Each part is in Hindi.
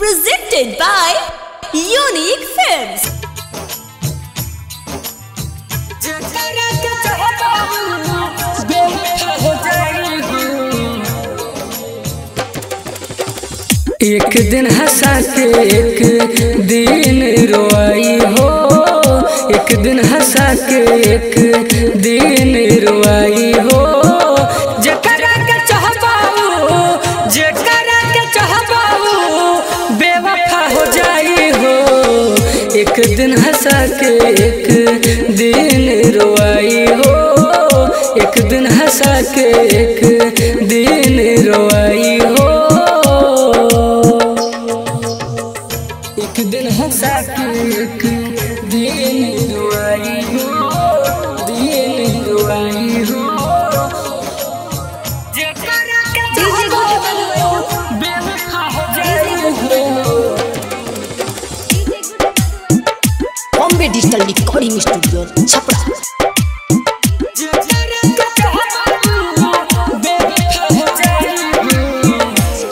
Presented by Unique Films. एक दिन हंसा के एक दिन रोआई हो एक दिन हंसा के एक दिन रोआई हो एक दिन हंसा के एक दिन रोई हो। एक दिन हंसा के एक दिन रोई हो। एक दिन हंसा के एक दिन रोई हो। Bombay Digital Recording Studio, Chapra.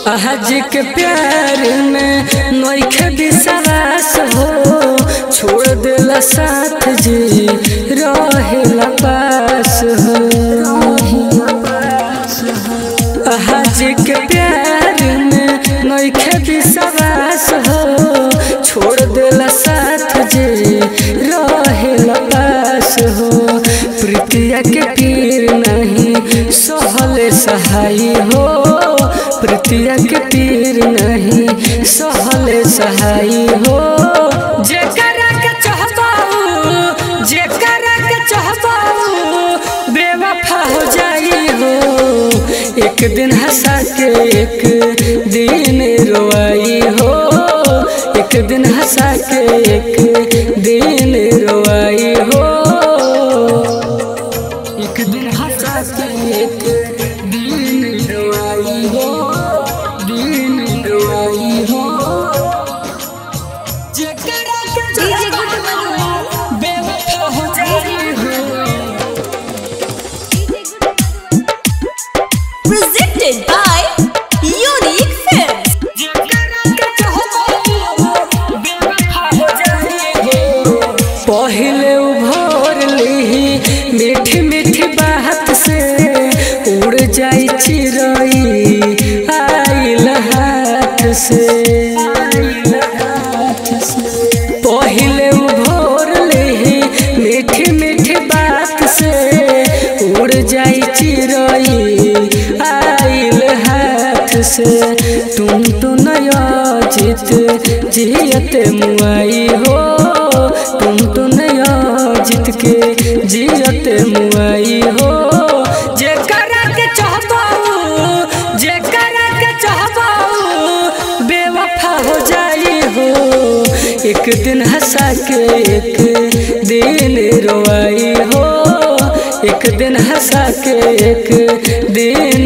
आज के प्यार में नोखे विश्वास हो छोड़ देला साथ जी रहेला पास हो आज के प्यार में नोखे जी रहेला पास हो। प्रीतिया के पीर नहीं, सहले सहाई हो। प्रीतिया के पीर नहीं, सहले सहाई हो। हो जाई हो। एक दिन हंसा के एक दिन Presented by. पहले उभर ली मीठी मीठी बात से उड़ बात से उड़ जाई चिरई से। तुम तो नया जित, जियत मुआई हो। तुम तो नया जित के जियत मुआई हो। बेवफा हो हो। एक दिन हंसा के एक दिन रोआई हो। एक दिन हंसा के एक दिन